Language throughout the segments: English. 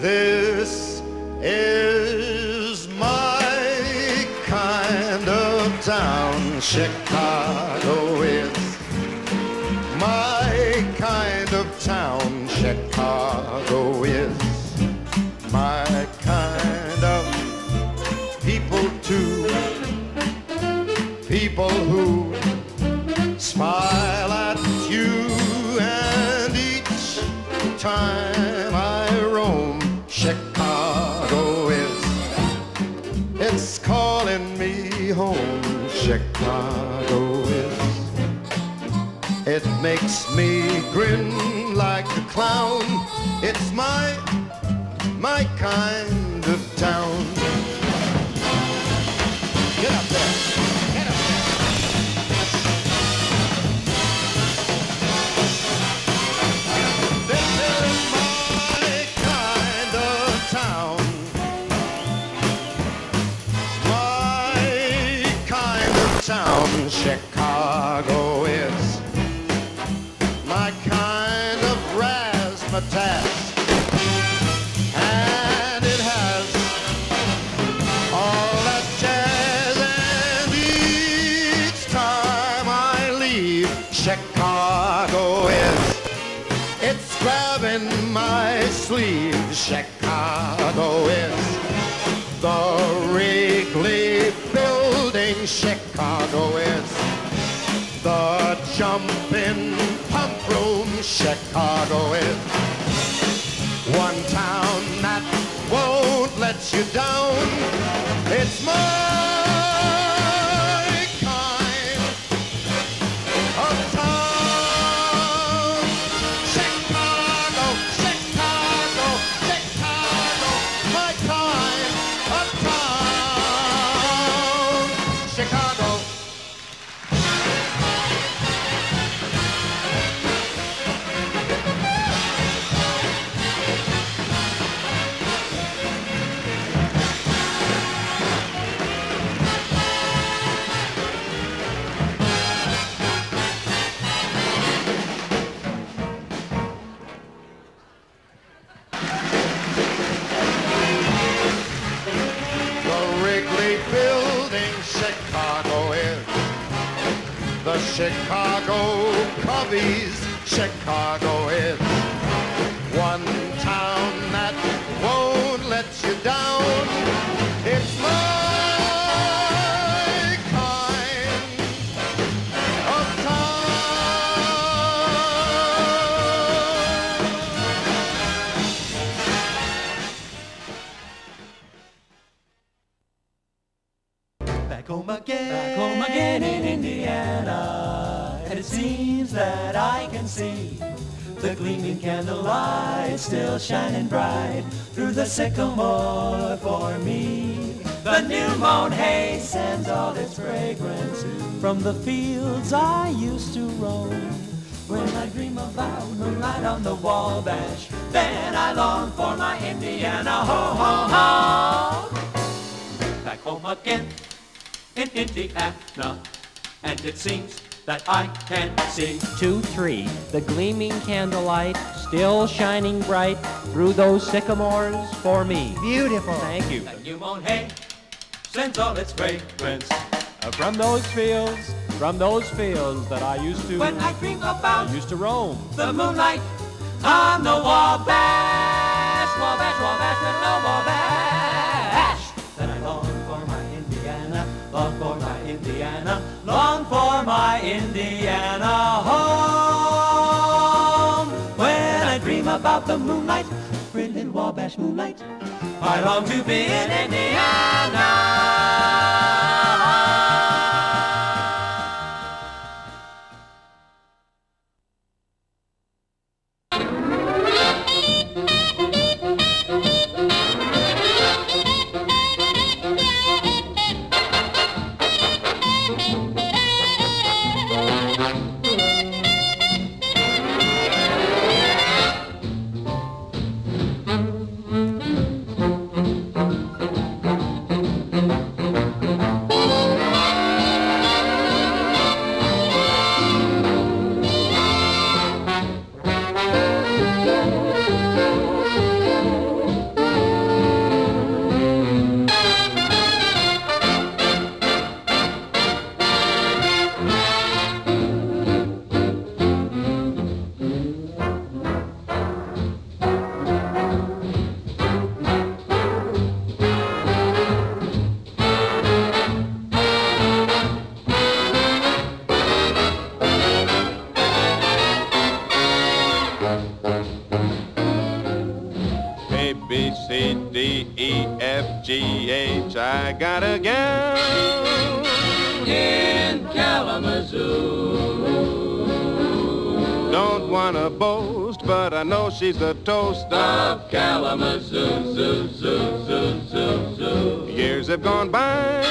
This is my kind of town. Chicago calling me home. Chicago is. It makes me grin like a clown. It's my my kind of town. Get up there razzmatazz. And it has all that jazz and each time I leave Chicago is it's grabbing my sleeve. Chicago is the Wrigley Building. Chicago is the jumping. Chicago is one town that won't let you down. It's my Chicago candlelight still shining bright through the sycamore for me. The new mown hay sends all its fragrance from the fields I used to roam. When I dream about moonlight on the Wabash, then I long for my Indiana ho ho ho. Back home again in Indiana, and it seems that I can see. Two, three, the gleaming candlelight still shining bright through those sycamores for me. Beautiful. Thank you. The new mown hay sends all its fragrance Uh, From those fields, from those fields that I used to, when I dream about I used to roam. the moonlight on the Wabash, Wabash, Wabash, and no Wabash. Then I long for my Indiana, long for my Indiana, long for my Indiana home. When I dream about the moonlight, pretty Wabash moonlight, I long to be in Indiana. I got a gal In Kalamazoo. Don't wanna boast, but I know she's the toast of Kalamazoo, zoo, zoo, zoo, zoo, zoo. years have gone by.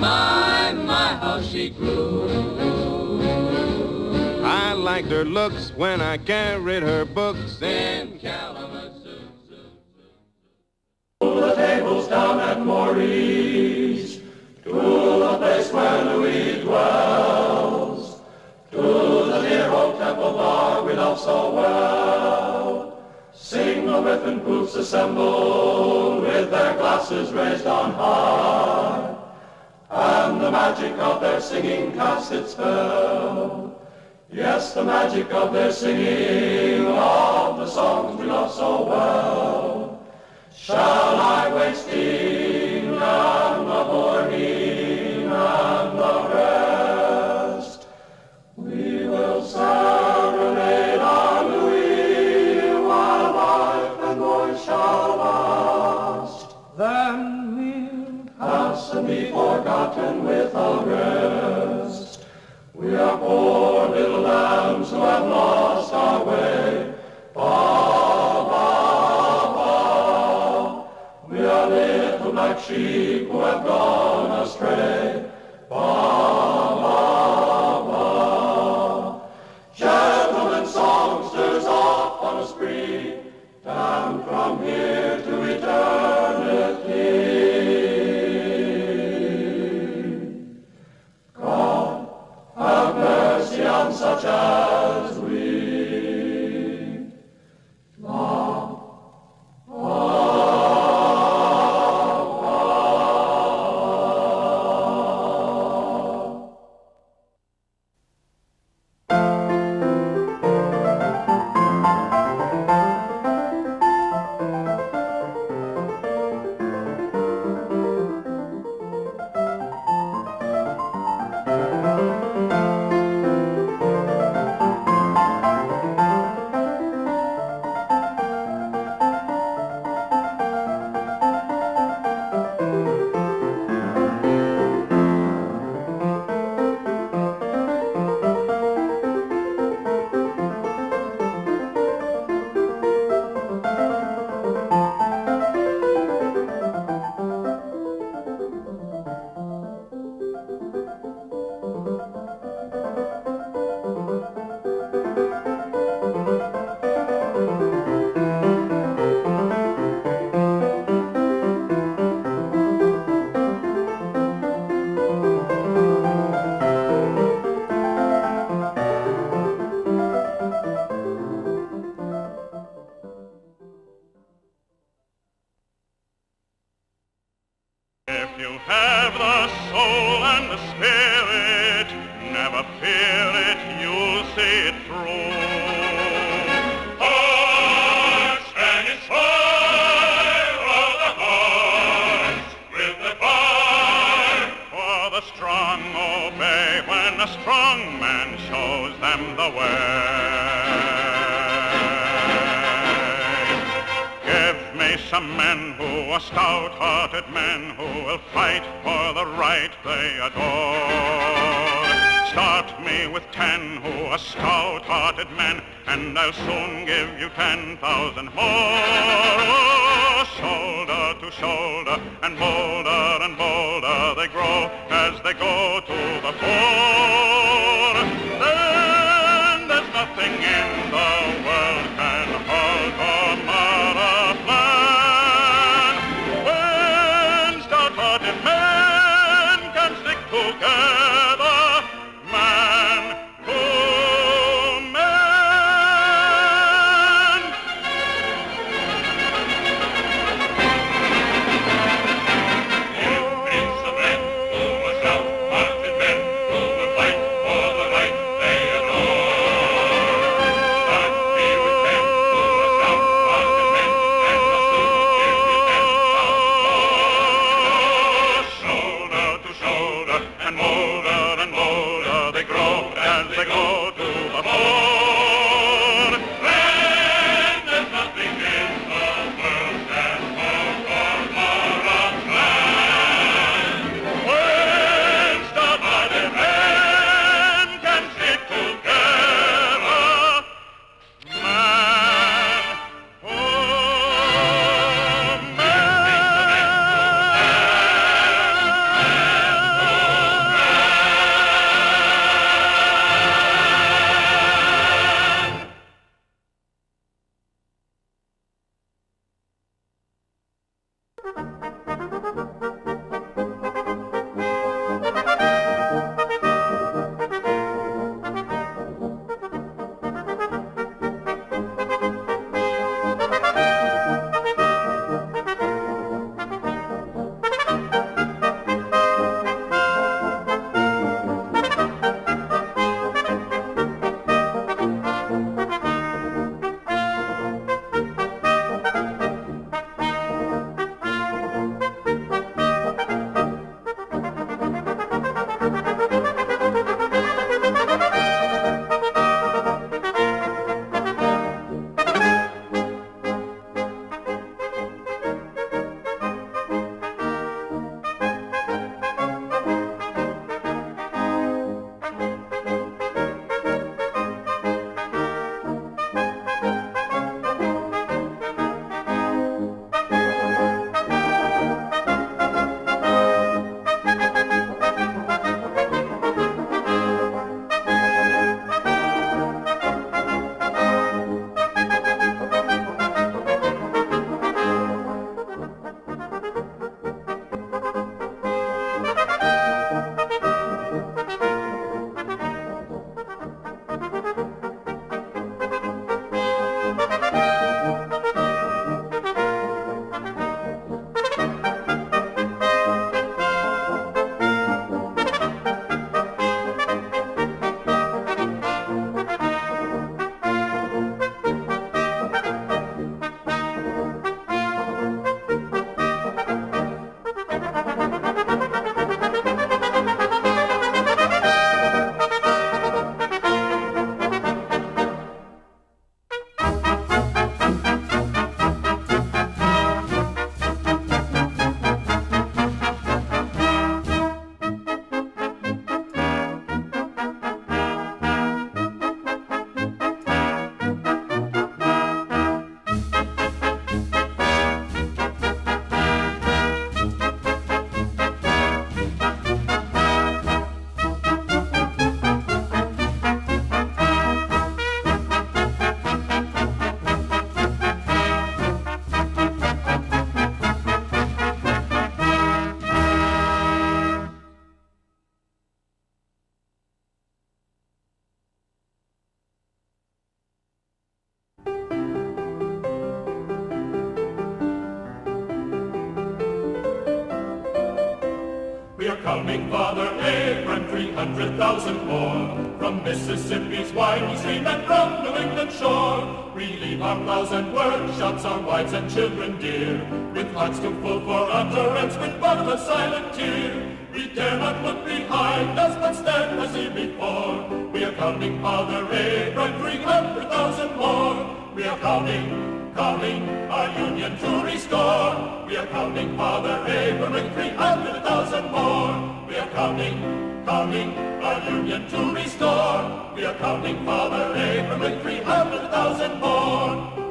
My, my, how she grew. I liked her looks when I carried her books In Kalamazoo. Mory's, to the place where Louis dwells, to the dear old temple bar we love so well. Sing the Whiffenpoofs assemble with their glasses raised on high, and the magic of their singing casts its spell. Yes, the magic of their singing of the songs we love so well. Shall I wasting forgotten with a rest. We are poor little lambs who have lost our way. We are little black sheep who have gone the spirit, never fear it, you'll see it through. Men who are stout-hearted men who will fight for the right they adore. Start me with ten who are stout-hearted men, and I'll soon give you ten thousand more. Oh, shoulder to shoulder, and bolder and bolder they grow as they go to the fore. Abraham, 300,000 more. From Mississippi's winding stream and from New England shore. We leave our plows and workshops, our wives and children dear. With hearts too full for utterance, with but a silent tear. We dare not look behind us, but stand as if before. We are coming, Father Abraham, 300,000 more. We are coming, coming, our union to restore. We are coming, Father Abraham, 300,000 more. We are coming, coming, our union to restore. We are coming, Father Abraham, 300,000 more.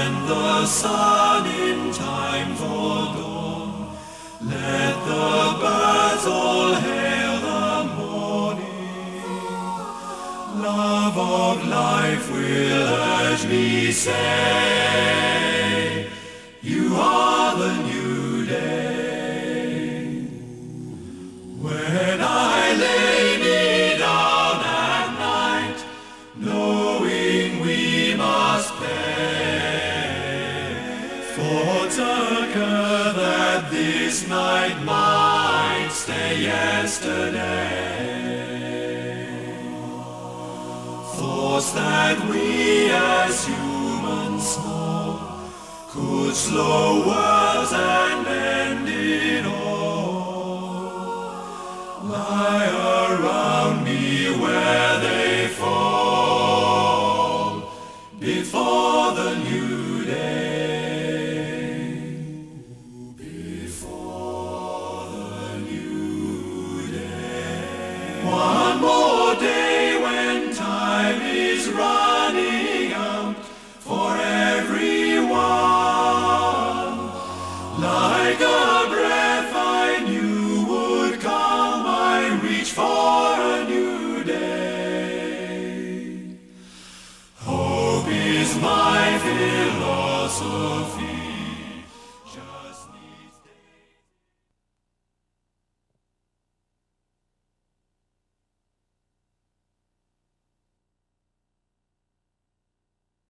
Send the sun in time for dawn. Let the birds all hail the morning. Love of life will urge me say, You are the this night might stay yesterday. Thoughts that we as humans small could slow worlds and end it all lie around day